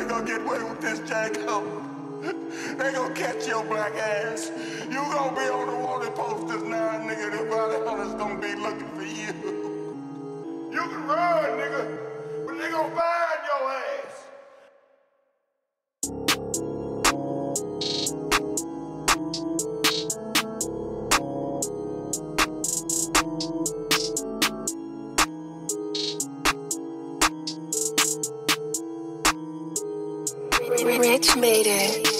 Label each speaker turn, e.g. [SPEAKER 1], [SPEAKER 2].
[SPEAKER 1] ain't gonna get away with this, Jacob. They gonna catch your black ass. You gonna be on the wanted posters now, nigga. The bounty hunters gonna be looking for you. You can run, nigga, but they gonna find
[SPEAKER 2] RichMadeIt.